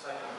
exciting.